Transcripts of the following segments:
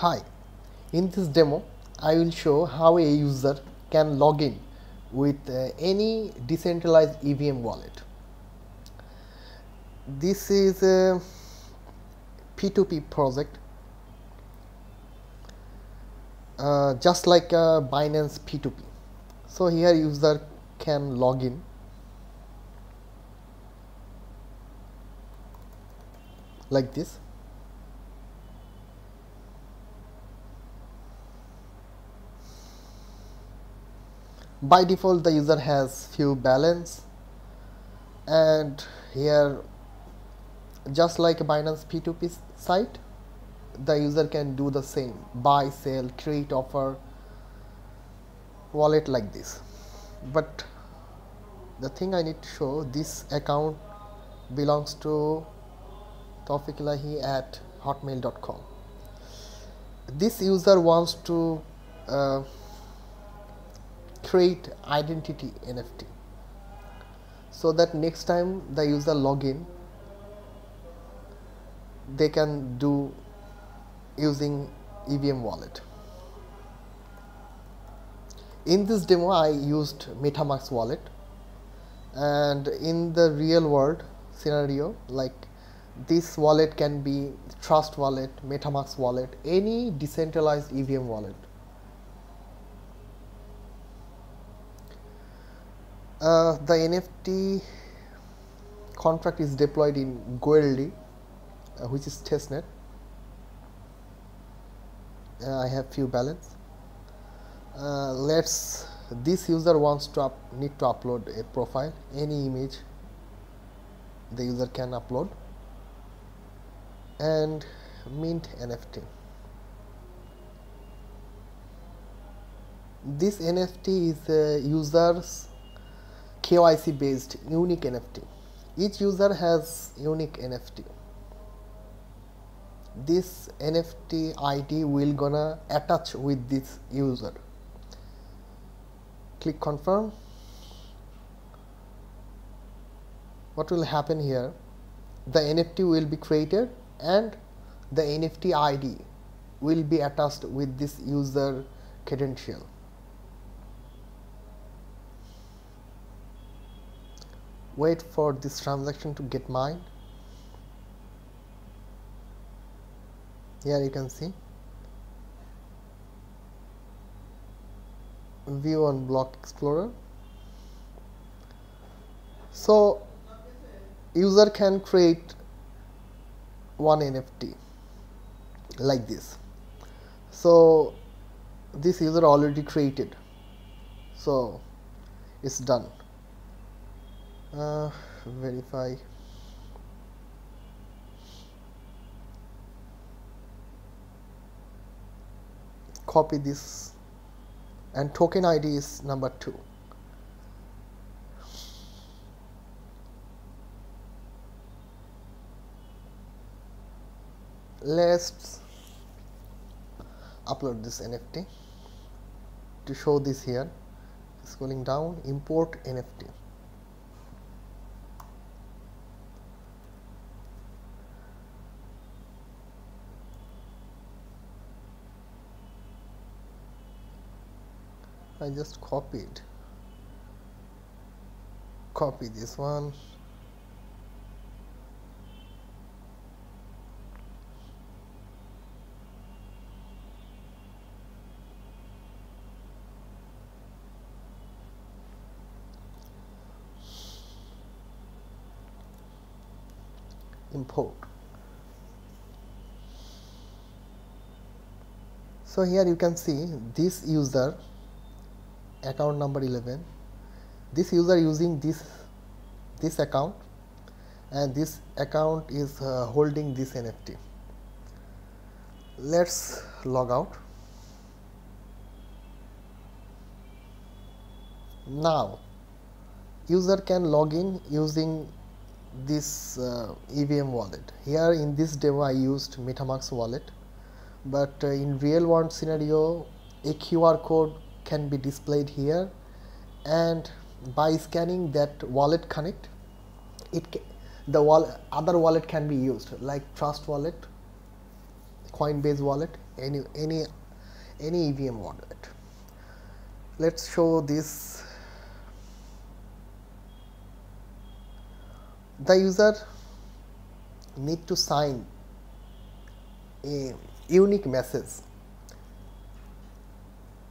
Hi, in this demo I will show how a user can log in with uh, any decentralized EVM wallet. This is a P2P project uh, just like a Binance P2P. So here user can log in like this by default the user has few balance. And here just like a Binance P2P site the user can do the same. Buy sell create offer wallet like this. But the thing I need to show this account belongs to Toufiq at hotmail.com this user wants to uh, create identity NFT so that next time the user login they can do using EVM wallet. In this demo I used MetaMask wallet and in the real world scenario like this wallet can be Trust wallet, MetaMask wallet, any decentralized EVM wallet. Uh, the NFT contract is deployed in Goerli, uh, which is testnet. Uh, I have few balance. Uh, let's this user wants to up, need to upload a profile, any image the user can upload and mint NFT. This NFT is a user's KYC based unique NFT. Each user has unique NFT. This NFT ID will gonna attach with this user. Click confirm. What will happen here? The NFT will be created and the NFT ID will be attached with this user credential. Wait for this transaction to get mined. Here you can see. View on block explorer. So user can create one NFT like this. So this user already created. So it's done uh, verify. Copy this. And token ID is number 2 let's upload this NFT to show this here scrolling down import NFT I just copied. Copy this one. Import. So here you can see this user account number 11 this user using this this account and this account is uh, holding this NFT let's log out. Now user can log in using this uh, EVM wallet. Here in this demo I used MetaMask wallet but uh, in real world scenario a QR code can be displayed here and by scanning that wallet connect it the wall other wallet can be used like trust wallet Coinbase wallet, any any any EVM wallet. Let's show this. The user need to sign a unique message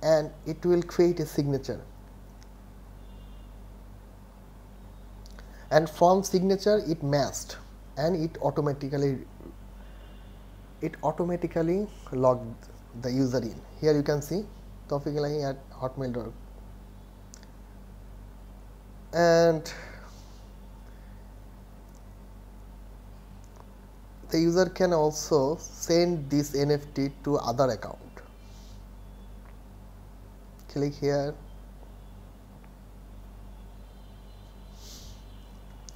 and it will create a signature. And from signature it matched and it automatically it automatically logged the user in. Here you can see Toufiq at hotmail.com and the user can also send this NFT to other account. Click here,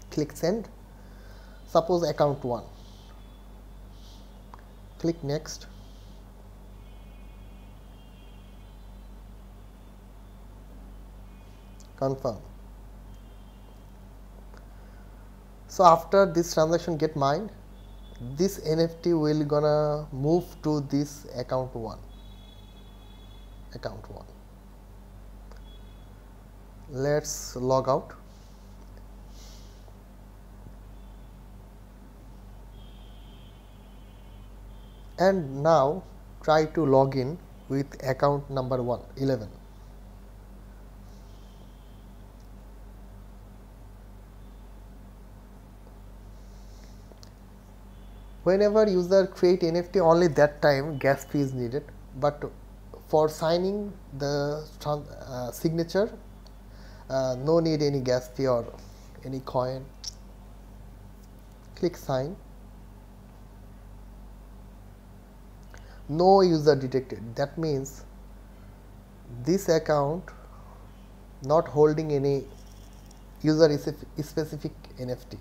click send, suppose account 1, click next, confirm. So after this transaction get mined, this NFT will gonna move to this account 1 account 1 let's log out. And now try to log in with account number 1 11 whenever user create NFT only that time gas fee is needed. But for signing the uh, signature uh, no need any gas fee or any coin click sign no user detected that means this account not holding any user specific NFT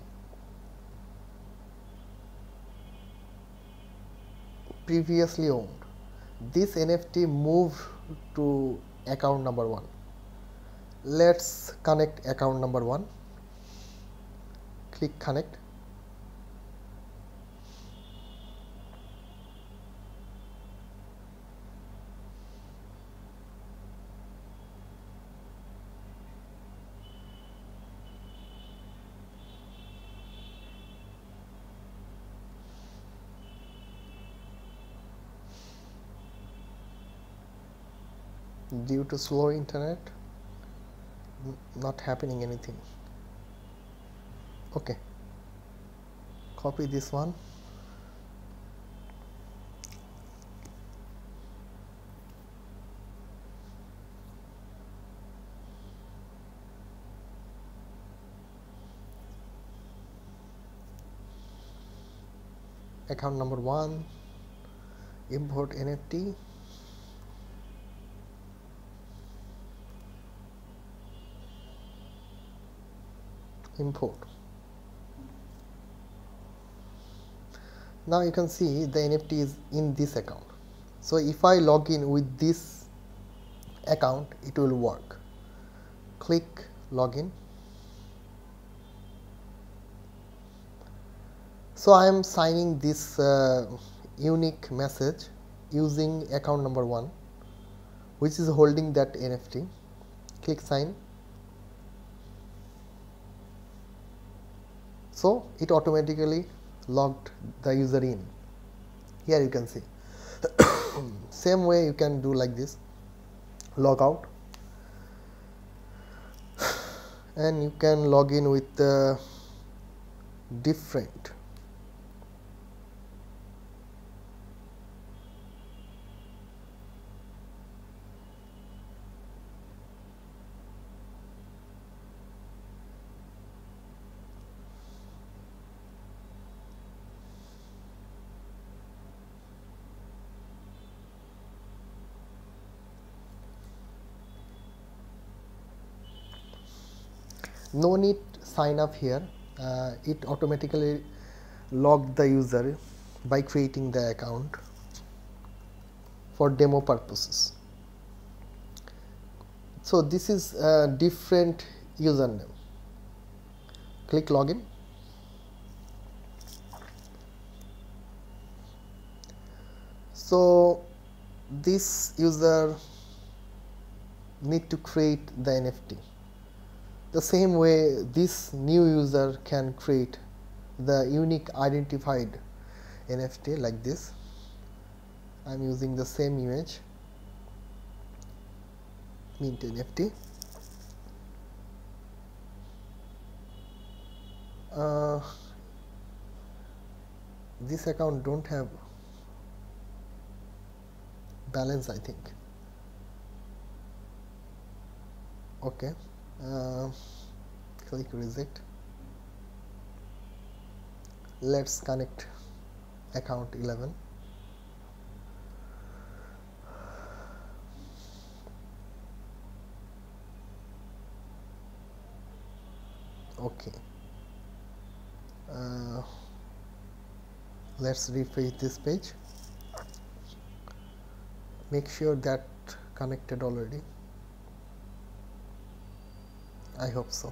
previously owned. This NFT move to account number 1. Let's connect account number 1. Click connect. due to slow internet not happening anything. Okay. Copy this one. Account number one import NFT import. Now you can see the NFT is in this account. So if I log in with this account it will work. Click login. So I am signing this uh, unique message using account number 1 which is holding that NFT click sign so it automatically logged the user in. Here you can see. Same way you can do like this. Log out. And you can log in with the different no need sign up here. Uh, it automatically logged the user by creating the account for demo purposes. So this is a different username. Click login. So this user need to create the NFT the same way this new user can create the unique identified NFT like this. I am using the same image mint NFT uh, this account don't have balance I think. Okay uh, click reject let's connect account 11 okay. Uh, let's refresh this page. Make sure that connected already I hope so.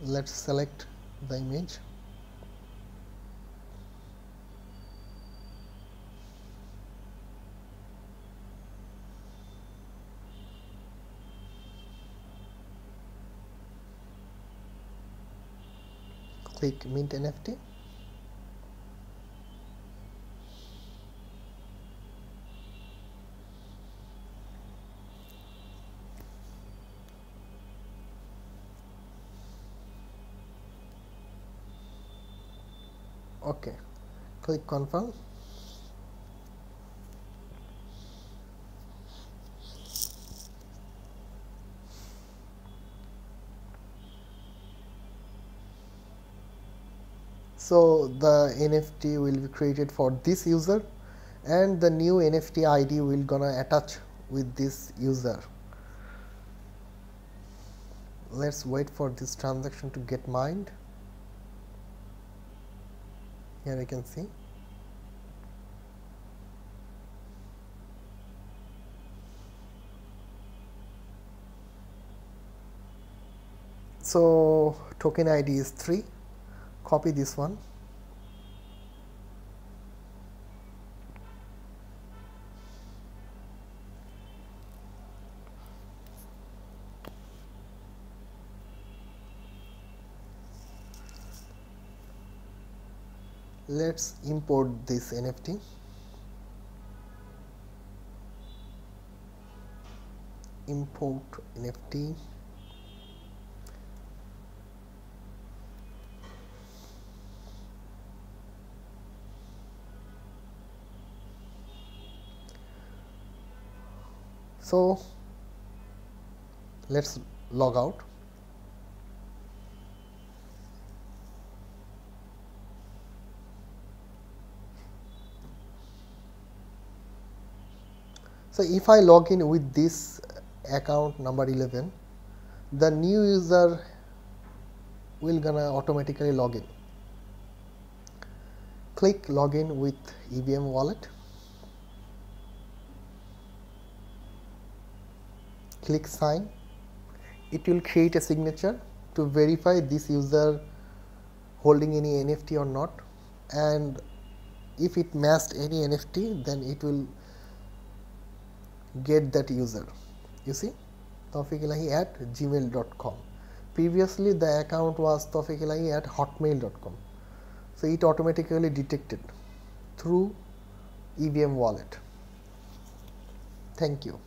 Let's select the image click mint NFT okay. Click confirm so the NFT will be created for this user and the new NFT ID will gonna attach with this user. Let's wait for this transaction to get mined. Here I can see. So token ID is 3 copy this one. Let's import this NFT import NFT so let's log out So, if I log in with this account number 11, the new user will gonna automatically log in. Click login with EVM wallet. Click sign. It will create a signature to verify this user holding any NFT or not. And if it matched any NFT then it will get that user. You see? Toufiqelahy at gmail.com previously the account was toufiqelahy at hotmail.com so it automatically detected through EVM wallet. Thank you